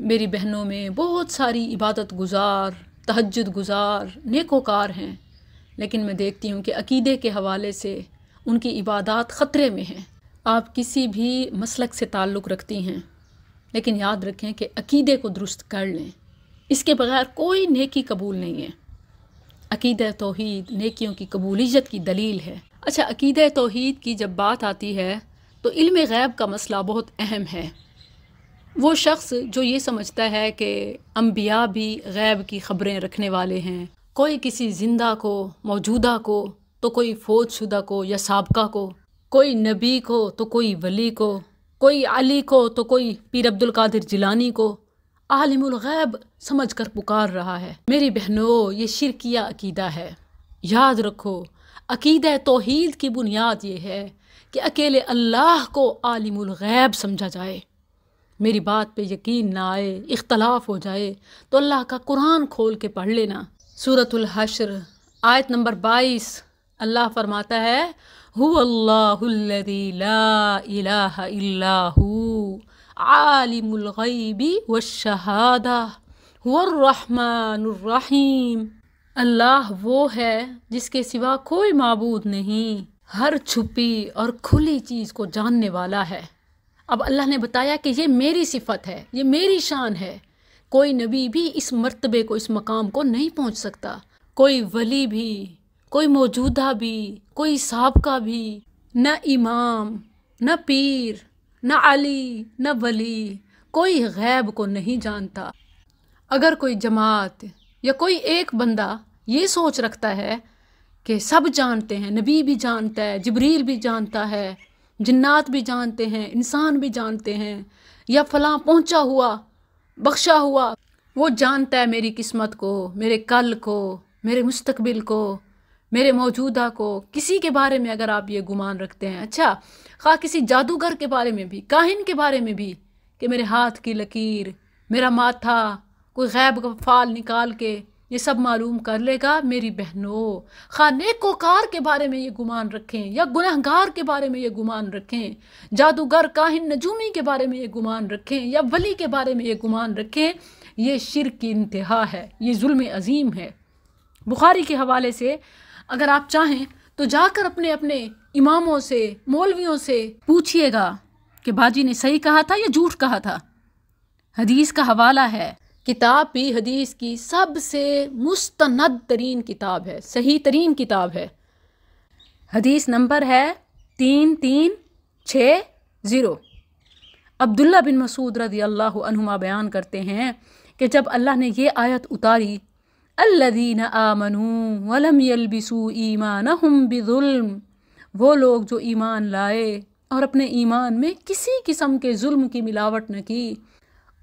मेरी बहनों में बहुत सारी इबादत गुज़ार तहजद गुज़ार, नेकोकार हैं। लेकिन मैं देखती हूँ कि अकीदे के हवाले से उनकी इबादत ख़तरे में हैं। आप किसी भी मसलक से ताल्लुक़ रखती हैं, लेकिन याद रखें कि अकीदे को दुरुस्त कर लें। इसके बगैर कोई नेकी कबूल नहीं है। अकीद तोहद नेकियों की कबूलियत की दलील है। अच्छा अकीद तोहद की जब बात आती है तो इल्म गैब का मसला बहुत अहम है। वो शख्स जो ये समझता है कि अम्बिया भी गैब की ख़बरें रखने वाले हैं। कोई किसी ज़िंदा को, मौजूदा को तो कोई फौज शुदा को या सबका को, कोई नबी को तो कोई वली को, कोई अली को तो कोई पीर अब्दुल कादिर जिलानी को, आलिमुल गैब समझ कर पुकार रहा है। मेरी बहनों, ये शिरकिया अकीदा है। याद रखो, अकीद तोहीद की बुनियाद ये है कि अकेले अल्लाह को आलिमुल गैब समझा जाए। मेरी बात पे यकीन ना आए, इख्तलाफ हो जाए तो अल्लाह का कुरान खोल के पढ़ लेना। सूरतुल हश्र, आयत नंबर बाईस, अल्लाह फरमाता है हु अल्लाहुल्लज़ी ला इलाहा इल्लाहु, आलिमुल गैबी वश्शहादा हुर्रहमानुर रहीम अल्लाह वो है जिसके सिवा कोई माबूद नहीं, हर छुपी और खुली चीज़ को जानने वाला है। अब अल्लाह ने बताया कि ये मेरी सिफत है, ये मेरी शान है। कोई नबी भी इस मर्तबे को, इस मकाम को नहीं पहुँच सकता। कोई वली भी, कोई मौजूदा भी, कोई सबका भी, न इमाम, न पीर, न अली, न वली, कोई गैब को नहीं जानता। अगर कोई जमात या कोई एक बंदा ये सोच रखता है कि सब जानते हैं, नबी भी जानता है, जबरील भी जानता है जिन्नात भी जानते हैं, इंसान भी जानते हैं, या फलां पहुँचा हुआ, बख्शा हुआ, वो जानता है मेरी किस्मत को, मेरे कल को, मेरे मुस्तकबिल को, मेरे मौजूदा को, किसी के बारे में अगर आप ये गुमान रखते हैं। अच्छा खा किसी जादूगर के बारे में भी, काहिन के बारे में भी, कि मेरे हाथ की लकीर, मेरा माथा, कोई गैब का फाल निकाल के ये सब मालूम कर लेगा मेरी बहनों। खाने कोकार के बारे में ये गुमान रखें या गुनहगार के बारे में ये गुमान रखें। जादूगर काहिन नजूमी के बारे में ये गुमान रखें या वली के बारे में ये गुमान रखें। ये शिर की इंतहा है, ये जुल्म अजीम है। बुखारी के हवाले से अगर आप चाहें तो जाकर अपने अपने इमामों से, मौलवियों से पूछिएगा कि बाजी ने सही कहा था या झूठ कहा था। हदीस का हवाला है किताब भी हदीस की सबसे मुस्तनद तरीन किताब है, सही तरीन किताब है। हदीस नंबर है तीन तीन छ ज़ीरो। अब्दुल्ला बिन मसूद रदी अल्लाह बयान करते हैं कि जब अल्लाह ने ये आयत उतारी अल्लदीन आमनू वलम यलबिसू ईमान हम बिजुल्म वो लोग जो ईमान लाए और अपने ईमान में किसी किस्म के जुल्म की मिलावट न की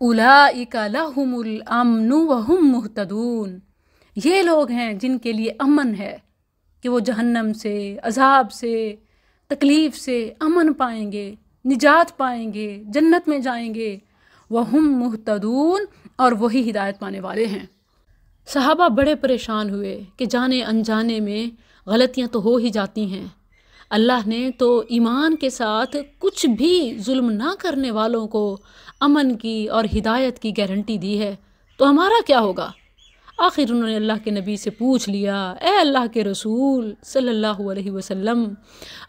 उलाइकालहुमुल अमनु वहुम मुहतदून। ये लोग हैं जिनके लिए अमन है कि वो जहन्नम से, अजाब से, तकलीफ़ से अमन पाएँगे, निजात पाएँगे, जन्नत में जाएँगे। वहुम मुहतदून और वही हिदायत पाने वाले हैं। सहाबा बड़े परेशान हुए कि जाने अनजाने में गलतियाँ तो हो ही जाती हैं। अल्लाह ने तो ईमान के साथ कुछ भी जुल्म ना करने वालों को अमन की और हिदायत की गारंटी दी है। तो हमारा क्या होगा? आखिर उन्होंने अल्लाह के नबी से पूछ लिया, ए अल्लाह के रसूल सल्लल्लाहु अलैहि वसल्लम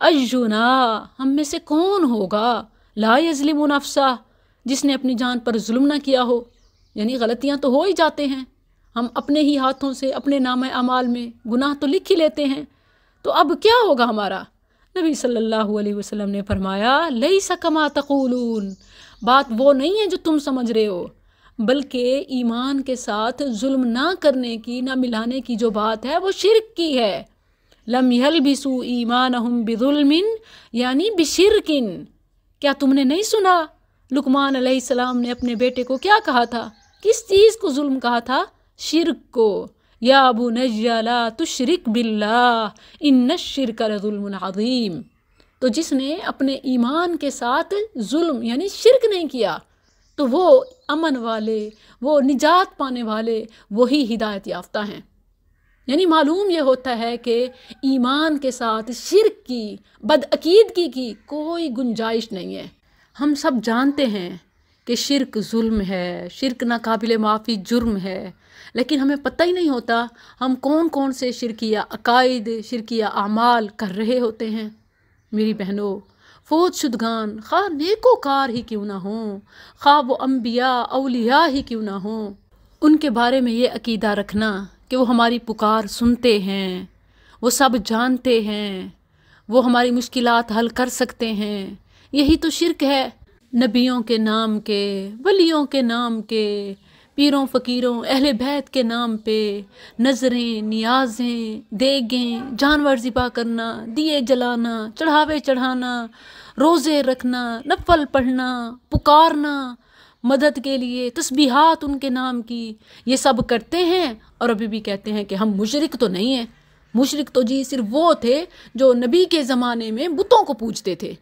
अजुना हम में से कौन होगा? ला यजलिम नफसा, जिसने अपनी जान पर जुल्म ना किया हो। यानी गलतियाँ तो हो ही जाते हैं। हम अपने ही हाथों से, अपने नाम अमाल में गुनाह तो लिख ही लेते हैं। तो अब क्या होगा हमारा? नबी सल्लल्लाहु अलैहि वसल्लम ने फरमाया लई सकमा तकूलून। बात वो नहीं है जो तुम समझ रहे हो, बल्कि ईमान के साथ जुल्म ना करने की, ना मिलाने की जो बात है, वो शिरक की है। लम बिसू ईमान हम बिजुल्मिन, यानी बिशिरकिन। क्या तुमने नहीं सुना? लुकमान सलाम ने अपने बेटे को क्या कहा था? किस चीज़ को जुल्म कहा था? शिरक को। या अबू नजला तुशरिक बिल्ला इन शिरक अजीम तो जिसने अपने ईमान के साथ जुल्म, यानी शिरक नहीं किया तो वो अमन वाले, वो निजात पाने वाले, वही हिदायत याफ्ता हैं। यानी मालूम ये होता है कि ईमान के साथ शिरक की बदअकीदगी की कोई गुंजाइश नहीं है। हम सब जानते हैं कि शिरक जुल्म है, शिरक नाकाबिल माफ़ी जुर्म है। लेकिन हमें पता ही नहीं होता हम कौन कौन से शिरकिया अकायद, शिरकिया अमाल कर रहे होते हैं। मेरी बहनों, फौज शुदगान, खा नेकोकार ही क्यों ना हों? खा वो अम्बिया अलिया ही क्यों ना हों? उनके बारे में ये अकीदा रखना कि वो हमारी पुकार सुनते हैं, वो सब जानते हैं, वो हमारी मुश्किलात हल कर सकते हैं। यही तो शिरक है। नबियों के नाम के, वलियों के नाम के, पीरों, फ़कीरों, अहल बैत के नाम पे नज़रें, नियाज़ें, देगें, जानवर ज़िबा करना, दिए जलाना, चढ़ावे चढ़ाना, रोज़े रखना, नफल पढ़ना, पुकारना, मदद के लिए तस्बीहात उनके नाम की, ये सब करते हैं और अभी भी कहते हैं कि हम मुशरक तो नहीं हैं। मुशरक तो जी सिर्फ़ वो थे जो नबी के ज़माने में बुतों को पूजते थे।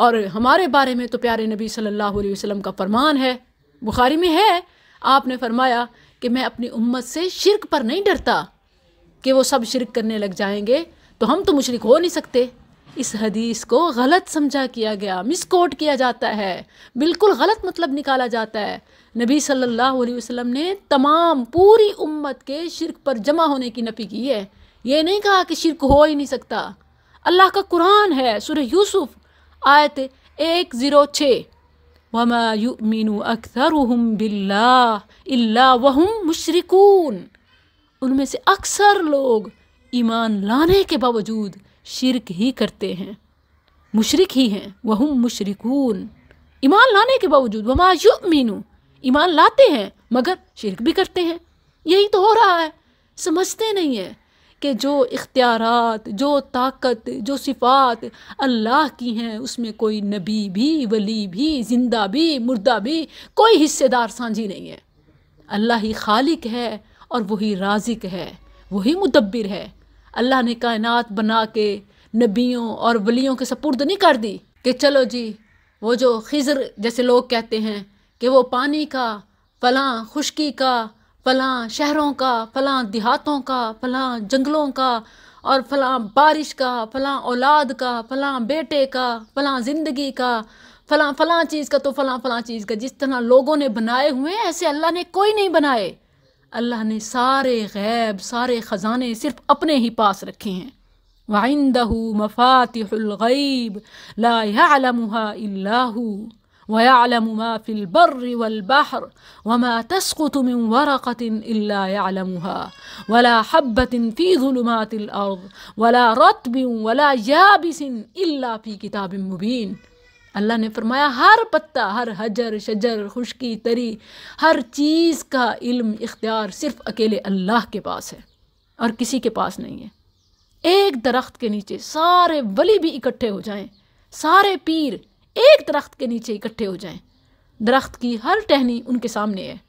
और हमारे बारे में तो प्यारे नबी सल्लल्लाहु अलैहि वसल्लम का फरमान है। बुखारी में है। आपने फरमाया कि मैं अपनी उम्मत से शिरक पर नहीं डरता कि वो सब शिरक करने लग जाएँगे तो हम तो मुशरक हो नहीं सकते। इस हदीस को गलत समझा किया गया, मिसकोट किया जाता है। बिल्कुल गलत मतलब निकाला जाता है। नबी सल्लल्लाहु अलैहि वसल्लम ने तमाम पूरी उम्मत के शिरक पर जमा होने की नफ़ी की है। ये नहीं कहा कि शिरक हो ही नहीं सकता। अल्लाह का कुरान है सुर यूसुफ। आयत एक ज़ीरो छः। वमा युमिनु अक्सर बिल्ला वहम मुशरकून। उनमें से अक्सर लोग ईमान लाने के बावजूद शिरक ही करते हैं। मुशरक ही हैं, वहम मुशरकून। ईमान लाने के बावजूद वमा युमिनु ईमान लाते हैं, मगर शिरक भी करते हैं। यही तो हो रहा है, समझते नहीं है। कि जो इख्तियारात, जो ताकत, जो सिफ़ात अल्लाह की हैं, उसमें कोई नबी भी, वली भी, ज़िंदा भी, मुर्दा भी, कोई हिस्सेदार साझी नहीं है। अल्लाह ही खालिक है और वही राजिक है, वही मुदब्बिर है। अल्लाह ने कायनात बना के नबियों और वलियों के सपुर्द नहीं कर दी कि चलो जी, वो जो खिज़र जैसे लोग कहते हैं कि वो पानी का, फलां खुशकी का फलां शहरों का, फलां देहातों का, फलां जंगलों का, और फलां बारिश का, फलां औलाद का, फलां बेटे का, फलां ज़िंदगी का, फलां फलां चीज़ का तो फलां फलां चीज़ का। जिस तरह लोगों ने बनाए हुए हैं, ऐसे अल्लाह ने कोई नहीं बनाए। अल्लाह ने सारे गैब, सारे ख़जाने सिर्फ़ अपने ही पास रखे हैं। वाइंदहू मफ़ातिहुल ला यालमुहा इल्लाहू। वयालम मा फिल बर्र वलबहर वमा तस्कुत मिन वरक़तिन इल्ला यअलमुहा वला हब्बतिन फ़ी ज़ुलुमातिल अर्द वला रत्बिन वला याबिसिन इल्ला फ़ी किताबिन मुबीन अल्लाह ने फरमाया हर पत्ता हर हजर शजर खुशकी तरी हर चीज़ का इल्म इख्तियार सिर्फ़ अकेले अल्लाह के पास है और किसी के पास नहीं है एक दरख्त के नीचे सारे वली भी इकट्ठे हो जाएँ सारे पीर एक दरख्त के नीचे इकट्ठे हो जाएँ। दरख्त की हर टहनी उनके सामने है।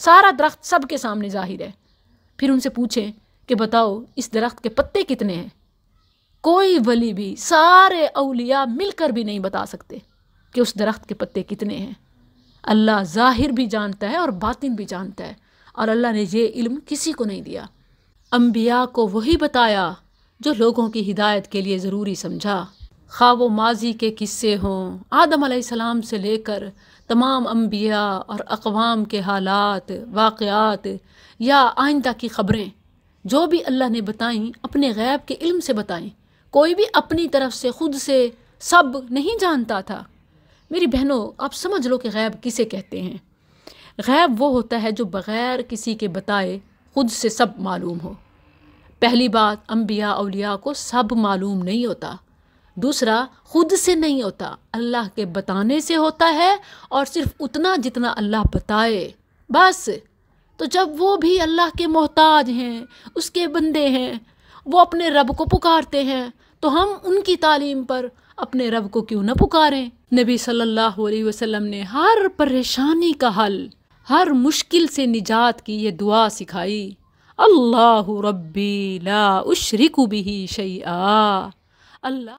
सारा दरख्त सबके सामने ज़ाहिर है। फिर उनसे पूछें कि बताओ, इस दरख्त के पत्ते कितने हैं? कोई वली भी सारे अलिया मिलकर भी नहीं बता सकते कि उस दरख्त के पत्ते कितने हैं। अल्लाह ज़ाहिर भी जानता है और बातिन भी जानता है, और अल्लाह ने ये इल्म किसी को नहीं दिया। अम्बिया को वही बताया जो लोगों की हिदायत के लिए ज़रूरी समझा। खा वो माजी के किस्से हों। आदम सलाम से लेकर तमाम अम्बिया और अकवाम के हालात वाक़ात या आइंदा की ख़बरें, जो भी अल्लाह ने बताई, अपने गैब के इल्म से बताएँ। कोई भी अपनी तरफ़ से ख़ुद से सब नहीं जानता था। मेरी बहनों, आप समझ लो कि गैब किसे कहते हैं। गैब वो होता है जो बग़ैर किसी के बताए ख़ुद से सब मालूम हो। पहली बात अम्बिया अलिया को सब मालूम नहीं होता। दूसरा, खुद से नहीं होता। अल्लाह के बताने से होता है और सिर्फ़ उतना जितना अल्लाह बताए। बस। तो जब वो भी अल्लाह के मोहताज हैं, उसके बंदे हैं, वो अपने रब को पुकारते हैं तो हम उनकी तालीम पर अपने रब को क्यों ना पुकारें? नबी सल्लल्लाहु अलैहि वसल्लम ने हर परेशानी का हल, हर मुश्किल से निजात की ये दुआ सिखाई। अल्लाह रब्बी ला उशरिकु बिही शैआ अल्लाह